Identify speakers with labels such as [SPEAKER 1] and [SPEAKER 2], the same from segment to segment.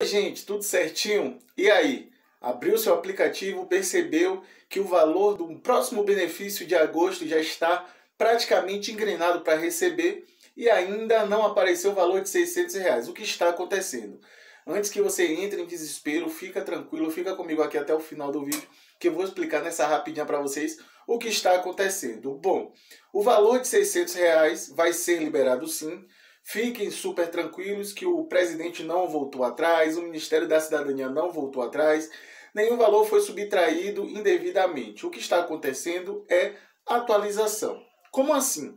[SPEAKER 1] Gente, tudo certinho? E aí? Abriu seu aplicativo, percebeu que o valor do próximo benefício de agosto já está praticamente engrenado para receber e ainda não apareceu o valor de 600 reais. O que está acontecendo? Antes que você entre em desespero, fica tranquilo, fica comigo aqui até o final do vídeo que eu vou explicar nessa rapidinha para vocês o que está acontecendo. Bom, o valor de 600 reais vai ser liberado sim, Fiquem super tranquilos que o presidente não voltou atrás, o Ministério da Cidadania não voltou atrás, nenhum valor foi subtraído indevidamente. O que está acontecendo é atualização. Como assim?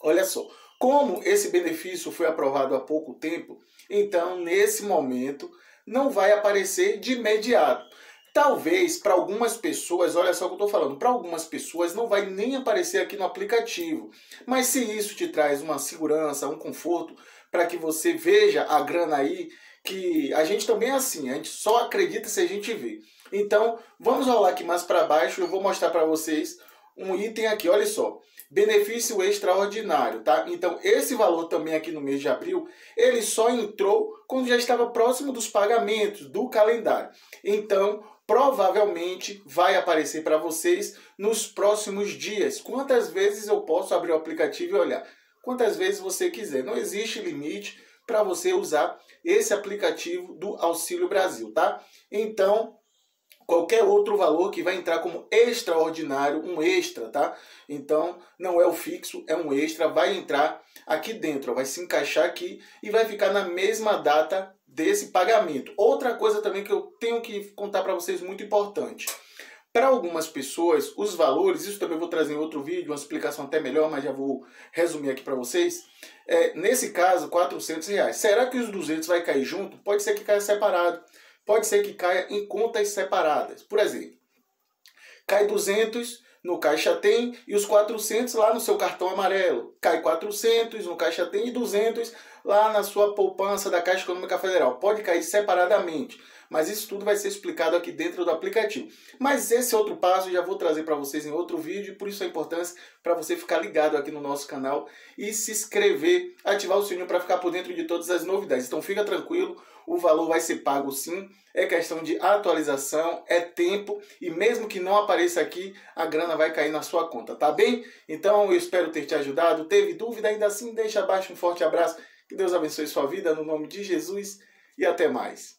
[SPEAKER 1] Olha só, como esse benefício foi aprovado há pouco tempo, então nesse momento não vai aparecer de imediato. Talvez para algumas pessoas, olha só o que eu estou falando, para algumas pessoas não vai nem aparecer aqui no aplicativo. Mas se isso te traz uma segurança, um conforto, para que você veja a grana aí, que a gente também é assim, a gente só acredita se a gente vê. Então, vamos rolar aqui mais para baixo, eu vou mostrar para vocês um item aqui, olha só. Benefício extraordinário, tá? Então, esse valor também aqui no mês de abril, ele só entrou quando já estava próximo dos pagamentos do calendário. Então, provavelmente vai aparecer para vocês nos próximos dias. Quantas vezes eu posso abrir o aplicativo e olhar? Quantas vezes você quiser. Não existe limite para você usar esse aplicativo do Auxílio Brasil, tá? Então, qualquer outro valor que vai entrar como extraordinário, um extra, tá? Então, não é o fixo, é um extra, vai entrar aqui dentro, vai se encaixar aqui e vai ficar na mesma data desse pagamento. Outra coisa também que eu tenho que contar para vocês muito importante. Para algumas pessoas, os valores, isso também vou trazer em outro vídeo, uma explicação até melhor, mas já vou resumir aqui para vocês. É, nesse caso, 400 reais. Será que os 200 vai cair junto? Pode ser que caia separado. Pode ser que caia em contas separadas. Por exemplo, cai 200 no Caixa Tem e os 400 lá no seu cartão amarelo. Cai 400 no Caixa Tem e 200 lá na sua poupança da Caixa Econômica Federal. Pode cair separadamente, mas isso tudo vai ser explicado aqui dentro do aplicativo. Mas esse outro passo eu já vou trazer para vocês em outro vídeo, e por isso a importância para você ficar ligado aqui no nosso canal e se inscrever, ativar o sininho para ficar por dentro de todas as novidades. Então fica tranquilo, o valor vai ser pago sim, é questão de atualização, é tempo e mesmo que não apareça aqui, a grana vai cair na sua conta, tá bem? Então eu espero ter te ajudado. Teve dúvida? Ainda assim, deixa abaixo um forte abraço. Que Deus abençoe sua vida no nome de Jesus e até mais.